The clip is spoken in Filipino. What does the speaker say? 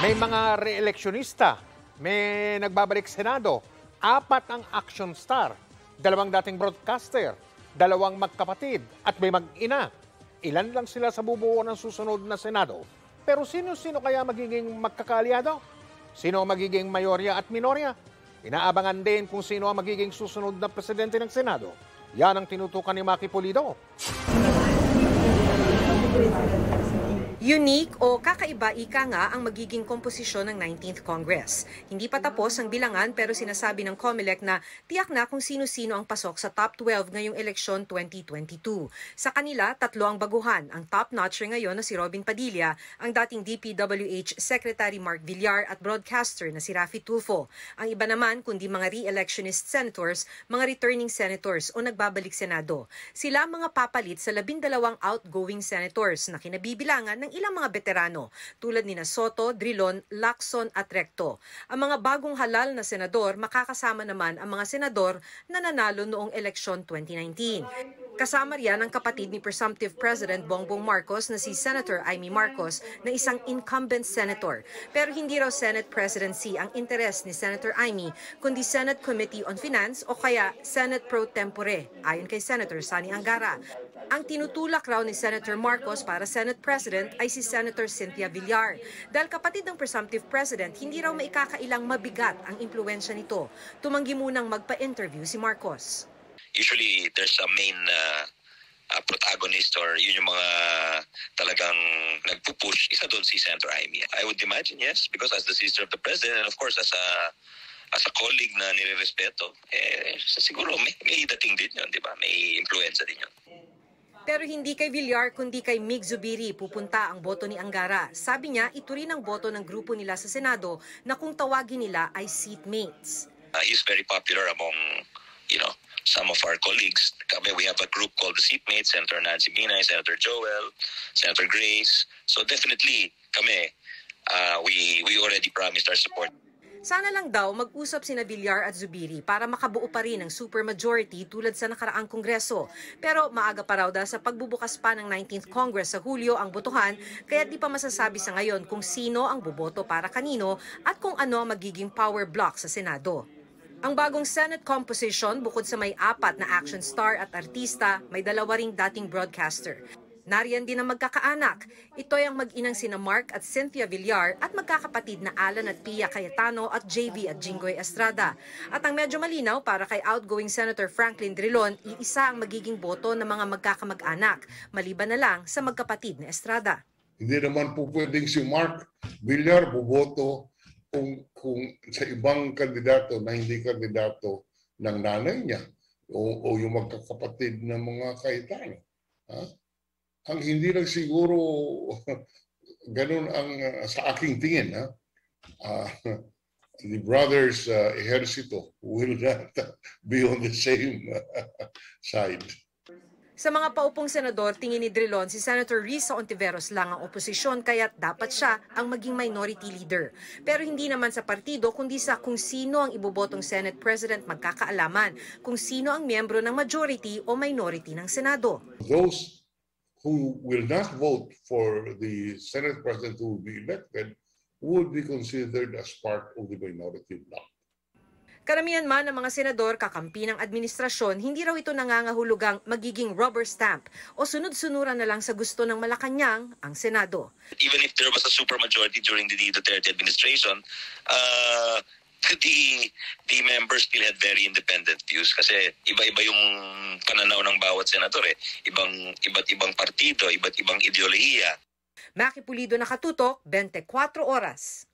May mga re-electionista, may nagbabalik Senado, apat ang action star, dalawang dating broadcaster, dalawang magkapatid at may mag-ina. Ilan lang sila sa bubuo ng susunod na Senado. Pero sino-sino kaya magiging magkakalyado? Sino magiging mayorya at minorya? Inaabangan din kung sino ang magiging susunod na presidente ng Senado. Yan ang tinutukan ni Maki Pulido. Unique o kakaiba ika nga ang magiging komposisyon ng 19th Congress. Hindi pa tapos ang bilangan pero sinasabi ng COMELEC na tiyak na kung sino-sino ang pasok sa top 12 ngayong eleksyon 2022. Sa kanila, tatlo ang baguhan. Ang top notcher ngayon na si Robin Padilla, ang dating DPWH Secretary Mark Villar at broadcaster na si Rafi Tulfo. Ang iba naman, kundi mga re-electionist senators, mga returning senators o nagbabalik Senado. Sila mga papalit sa labindalawang outgoing senators na kinabibilangan ng ng ilang mga veterano tulad ni Soto, Drilon, Lacson at Recto. Ang mga bagong halal na senador makakasama naman ang mga senador na nanalo noong eleksyon 2019. Kasama riyan ang kapatid ni presumptive President Bongbong Marcos na si Senator Amy Marcos na isang incumbent senator. Pero hindi raw Senate presidency ang interes ni Senator Amy, kundi Senate Committee on Finance o kaya Senate Pro Tempore, ayon kay Senator Sani Angara. Ang tinutulak raw ni Senator Marcos para Senate President ay si Senator Cynthia Villar. Dahil kapatid ng presumptive president, hindi raw maikakailang mabigat ang impluensya nito. Tumanggi munang magpa-interview si Marcos. Usually, there's a main uh, uh, protagonist or yun yung mga talagang nagpupush. Isa doon si Senator Amy. I would imagine, yes, because as the sister of the president and of course as a as a colleague na nirerespeto, eh, siguro may, may dating din yun, di ba? May influenza din yun. Pero hindi kay Villar kundi kay Mig Zubiri pupunta ang boto ni Angara. Sabi niya, ito rin ang boto ng grupo nila sa Senado na kung tawagin nila ay seatmates. Uh, he's very popular among, you know, some of our colleagues. Kami, we have a group called the Seatmates, Senator Nancy Binay, Senator Joel, Senator Grace. So definitely, kami, uh, we, we already promised our support. Sana lang daw mag-usap sina Villar at Zubiri para makabuo pa rin ng supermajority tulad sa nakaraang kongreso. Pero maaga pa raw dahil sa pagbubukas pa ng 19th Congress sa Hulyo ang botohan, kaya di pa masasabi sa ngayon kung sino ang boboto para kanino at kung ano magiging power block sa Senado. Ang bagong Senate composition, bukod sa may apat na action star at artista, may dalawa ring dating broadcaster. Nariyan din ang magkakaanak. Ito ay ang mag-inang sina Mark at Cynthia Villar at magkakapatid na Alan at Pia Cayetano at JV at Jinggoy Estrada. At ang medyo malinaw para kay outgoing Senator Franklin Drilon, iisa ang magiging boto ng mga magkakamag-anak, maliban na lang sa magkapatid na Estrada. Hindi naman po pwedeng si Mark Villar buboto kung, kung sa ibang kandidato na hindi kandidato ng nanay niya o, o yung magkakapatid ng mga Cayetano. Ha? Ang hindi lang siguro ganun ang uh, sa aking tingin ha uh, the brothers uh, ejercito will not be on the same uh, side sa mga paupong senador, tingin ni Drilon si Senator Risa Ontiveros lang ang oposisyon kaya dapat siya ang maging minority leader. Pero hindi naman sa partido kundi sa kung sino ang ibobotong Senate President magkakaalaman, kung sino ang miyembro ng majority o minority ng Senado. Those who will not vote for the Senate President who will be elected would be considered as part of the minority bloc. Karamihan man ng mga senador kakampi ng administrasyon, hindi raw ito nangangahulugang magiging rubber stamp o sunod-sunuran na lang sa gusto ng Malacanang ang Senado. Even if there was a supermajority during the Duterte administration, uh, the the members still had very independent views kasi iba-iba yung pananaw ng bawat senator eh. Ibang iba't ibang partido, iba't ibang ideolohiya. Maki Pulido nakatutok 24 oras.